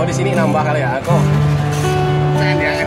Oh di sini nambah kali ya. Aku. Nah, pengen